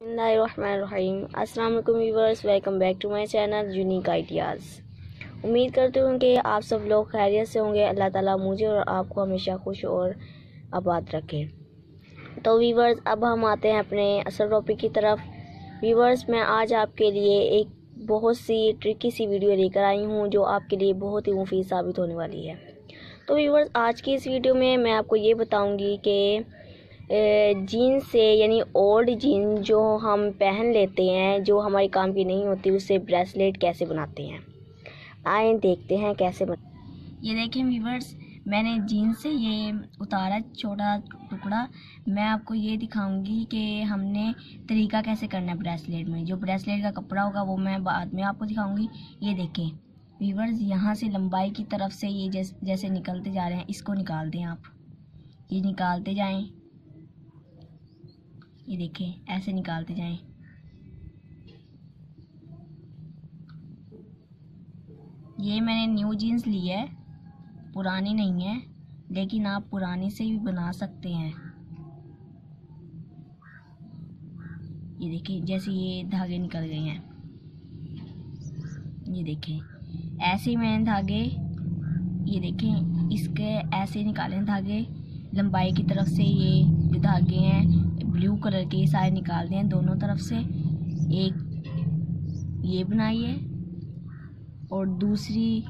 अस्सलाम वालेकुम viewers, welcome back to my channel unique ideas. उम्मीद करती हूँ कि आप सब लोग खैरियत से होंगे। अल्लाह ताला मुझे और आपको हमेशा खुश और आबाद रखे। तो व्यूवर्स, अब हम आते हैं अपने असल टॉपिक की तरफ़। व्यूवर्स, मैं आज आपके लिए एक बहुत सी ट्रिकी सी वीडियो लेकर आई हूँ, जो आपके लिए बहुत ही मुफीद साबित होने वाली है। तो व्यूवर्स, आज की इस वीडियो में मैं आपको ये बताऊँगी कि जीन्स से, यानी ओल्ड जीन जो हम पहन लेते हैं, जो हमारे काम की नहीं होती उससे ब्रेसलेट कैसे बनाते हैं? आए देखते हैं कैसे बन ये देखें वीवर्स मैंने जीन्स से ये उतारा छोटा टुकड़ा। मैं आपको ये दिखाऊँगी कि हमने तरीका कैसे करना है ब्रेसलेट में। जो ब्रेसलेट का कपड़ा होगा, वो मैं बाद में आपको दिखाऊँगी। ये देखें वीवर्स यहाँ से लंबाई की तरफ़ से ये जैसे जैसे निकलते जा रहे हैं, इसको निकाल दें आप। ये निकालते जाएँ। ये देखें ऐसे निकालते जाएँ। ये मैंने न्यू जीन्स ली है, पुरानी नहीं है, लेकिन आप पुरानी से भी बना सकते हैं। ये देखिए, जैसे ये धागे निकल गए हैं। ये देखें ऐसे ही मैंने धागे, ये देखें इसके ऐसे निकाले धागे। लंबाई की तरफ़ से ये जो धागे हैं कलर के सारे निकाल दें दोनों तरफ़ से। एक ये बनाइए और दूसरी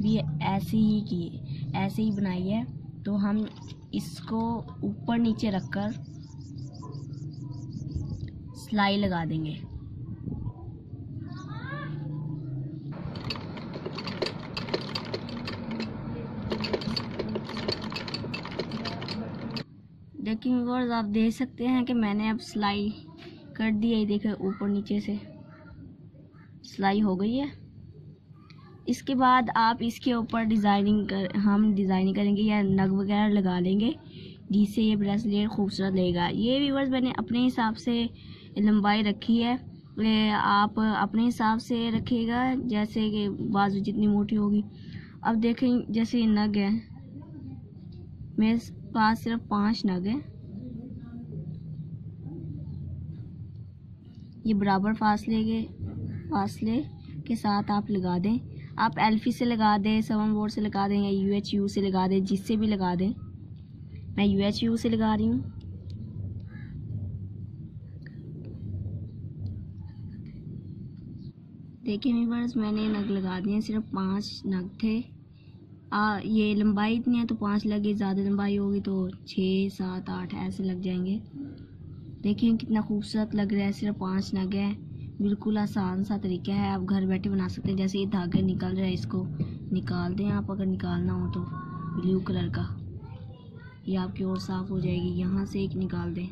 भी ऐसे ही की, ऐसे ही बनाइए तो हम इसको ऊपर नीचे रखकर सिलाई लगा देंगे। देखिए व्यूवर्स आप देख सकते हैं कि मैंने अब सिलाई कर दी है। देखे, ऊपर नीचे से सिलाई हो गई है। इसके बाद आप इसके ऊपर डिज़ाइनिंग कर, हम डिज़ाइनिंग करेंगे या नग वगैरह लगा लेंगे, जिससे ये ब्रेसलेट खूबसूरत लगेगा। ये व्यूवर्स मैंने अपने हिसाब से लंबाई रखी है। आप अपने हिसाब से रखिएगा, जैसे कि बाजू जितनी मोटी होगी। अब देखें, जैसे ये नग है मेरे पास सिर्फ़ पाँच नग हैं। ये बराबर फासले के फासले के साथ आप लगा दें। आप एल्फी से लगा दें सेवन बोर्ड से लगा दें या यू एच यू से लगा दें, जिससे भी लगा दें। मैं यू एच यू से लगा रही हूँ। देखिए वीवर्स मैंने नग लगा दिए, सिर्फ़ पाँच नग थे। आ, ये लंबाई इतनी है तो पाँच लगे ज़्यादा लंबाई होगी तो छः सात आठ ऐसे लग जाएँगे। देखें कितना खूबसूरत लग रहा है सिर्फ़ पाँच नग है। बिल्कुल आसान सा तरीका है आप घर बैठे बना सकते हैं। जैसे ये धागे निकल रहा है इसको निकाल दें आप अगर निकालना हो तो ब्लू कलर का। ये आपकी और साफ़ हो जाएगी यहाँ से एक निकाल दें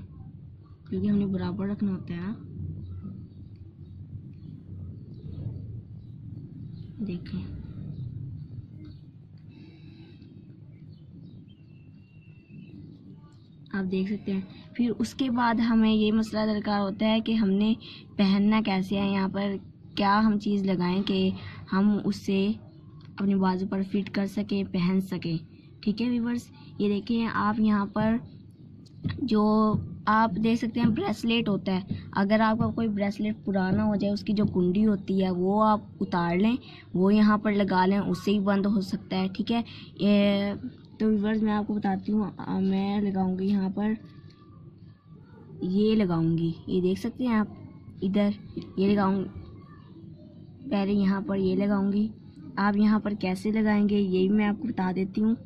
क्योंकि हमने बराबर रखना होता है देखें। आप देख सकते हैं। फिर उसके बाद हमें ये मसला दरकार होता है कि हमने पहनना कैसे है, यहाँ पर क्या हम चीज़ लगाएँ कि हम उससे अपने बाजू पर फिट कर सकें, पहन सकें। ठीक है व्यूवर्स ये देखिए, आप यहाँ पर जो आप देख सकते हैं ब्रेसलेट होता है। अगर आपका कोई ब्रेसलेट पुराना हो जाए, उसकी जो कुंडी होती है, वो आप उतार लें, वो यहाँ पर लगा लें, उससे ही बंद हो सकता है। ठीक है? ये तो व्यूवर्स मैं आपको बताती हूँ मैं लगाऊँगी यहाँ पर, ये लगाऊँगी, ये देख सकते हैं आप, इधर ये लगाऊँगी पहले यहाँ पर ये लगाऊँगी, आप यहाँ पर कैसे लगाएँगे, ये भी मैं आपको बता देती हूँ,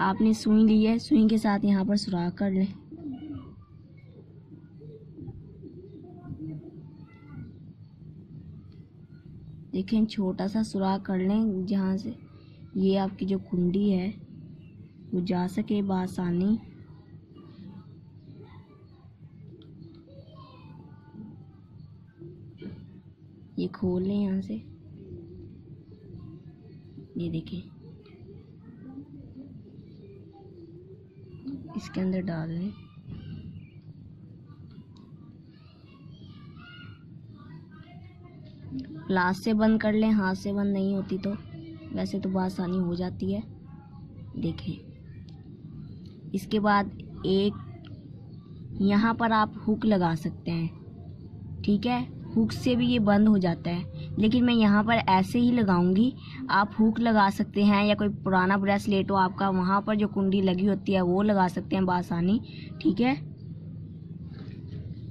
आपने सुई ली है, सुई के साथ यहाँ पर सुराख कर लें। देखें, छोटा सा सुराख कर लें, जहाँ से ये आपकी जो कुंडी है वो जा सके बसानी। ये खोल लें यहाँ से। ये देखें इसके अंदर डाल लें। प्लास से बंद कर लें, हाथ से बंद नहीं होती तो। वैसे तो आसानी हो जाती है। देखें इसके बाद एक, यहाँ पर आप हुक लगा सकते हैं। ठीक है? हुक से भी ये बंद हो जाता है। लेकिन मैं यहाँ पर ऐसे ही लगाऊँगी। आप हुक लगा सकते हैं या कोई पुराना ब्रेसलेट हो आपका वहाँ पर जो कुंडी लगी होती है वो लगा सकते हैं बासानी। ठीक है?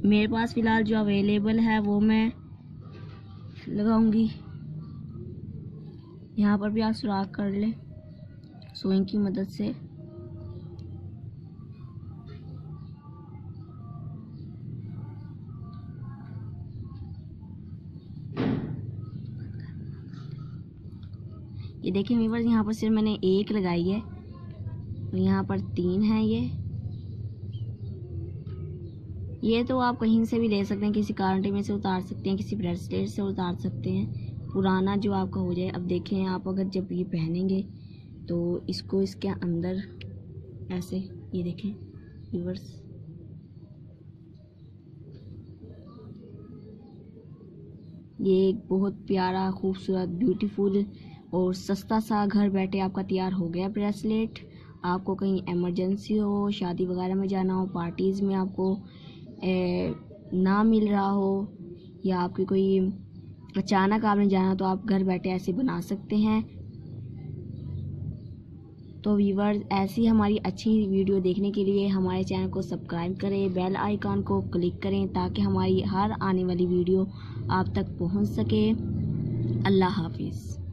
मेरे पास फ़िलहाल जो अवेलेबल है वो मैं लगाऊँगी। यहाँ पर भी आप सुराख कर लें। सोइंग की मदद से। ये देखिए वीवर्स यहाँ पर सिर्फ़ मैंने एक लगाई है और यहाँ पर तीन है ये। ये तो आप कहीं से भी ले सकते हैं, किसी कारंटे में से उतार सकते हैं, किसी ब्रेसलेट से उतार सकते हैं। पुराना जो आपका हो जाए, अब देखें आप अगर जब ये पहनेंगे तो इसको इसके अंदर ऐसे, ये देखें वीवर्स ये एक बहुत प्यारा, खूबसूरत ब्यूटीफुल और सस्ता सा घर बैठे आपका तैयार हो गया ब्रेसलेट। आपको कहीं इमरजेंसी हो शादी वगैरह में जाना हो पार्टीज़ में आपको ए, ना मिल रहा हो या आपकी कोई अचानक आपने जाना तो आप घर बैठे ऐसे बना सकते हैं। तो व्यूवर्स ऐसी हमारी अच्छी वीडियो देखने के लिए हमारे चैनल को सब्सक्राइब करें बेल आइकॉन को क्लिक करें ताकि हमारी हर आने वाली वीडियो आप तक पहुँच सके। अल्लाह हाफिज़।